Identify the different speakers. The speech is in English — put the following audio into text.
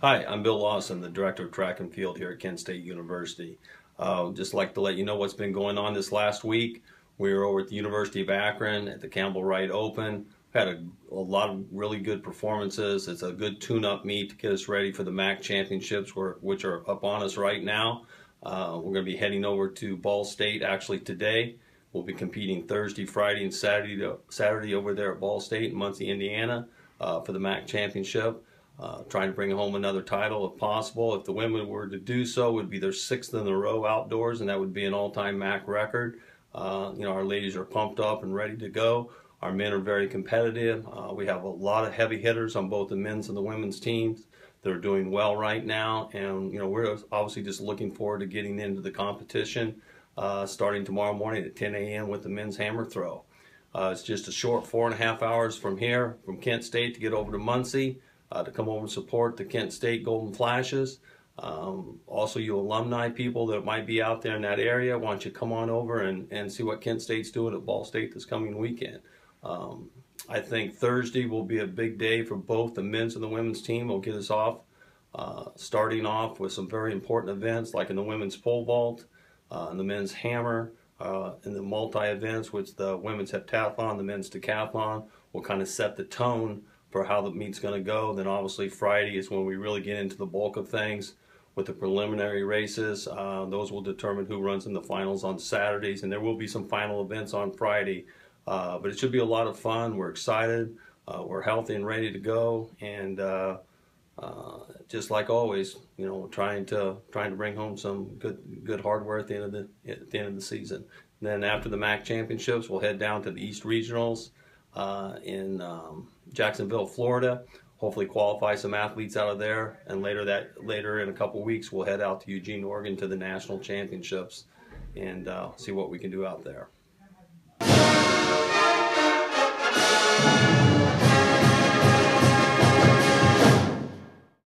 Speaker 1: Hi, I'm Bill Lawson, the Director of Track and Field here at Kent State University. Uh, just like to let you know what's been going on this last week. We were over at the University of Akron at the Campbell Wright Open. Had a, a lot of really good performances. It's a good tune-up meet to get us ready for the MAC championships, which are up on us right now. Uh, we're going to be heading over to Ball State actually today. We'll be competing Thursday, Friday, and Saturday, Saturday over there at Ball State in Muncie, Indiana uh, for the MAC championship uh, trying to bring home another title if possible. If the women were to do so, would be their sixth in a row outdoors, and that would be an all-time MAC record. Uh, you know, our ladies are pumped up and ready to go. Our men are very competitive. Uh, we have a lot of heavy hitters on both the men's and the women's teams. They're doing well right now, and you know we're obviously just looking forward to getting into the competition uh, starting tomorrow morning at 10 a.m. with the men's hammer throw. Uh, it's just a short four and a half hours from here, from Kent State, to get over to Muncie uh, to come over and support the Kent State Golden Flashes. Um, also, you alumni people that might be out there in that area, why don't you come on over and, and see what Kent State's doing at Ball State this coming weekend. Um, I think Thursday will be a big day for both the men's and the women's team. Will get us off, uh, starting off with some very important events like in the women's pole vault, uh, and the men's hammer, uh, and the multi events, which the women's heptathlon, the men's decathlon, will kind of set the tone for how the meet's going to go. Then obviously Friday is when we really get into the bulk of things with the preliminary races. Uh, those will determine who runs in the finals on Saturdays, and there will be some final events on Friday. Uh, but it should be a lot of fun. We're excited. Uh, we're healthy and ready to go, and uh, uh, just like always, you know, trying to trying to bring home some good good hardware at the end of the at the end of the season. And then after the MAC championships, we'll head down to the East Regionals in um, Jacksonville, Florida. Hopefully, qualify some athletes out of there, and later that later in a couple weeks, we'll head out to Eugene, Oregon, to the national championships, and uh, see what we can do out there.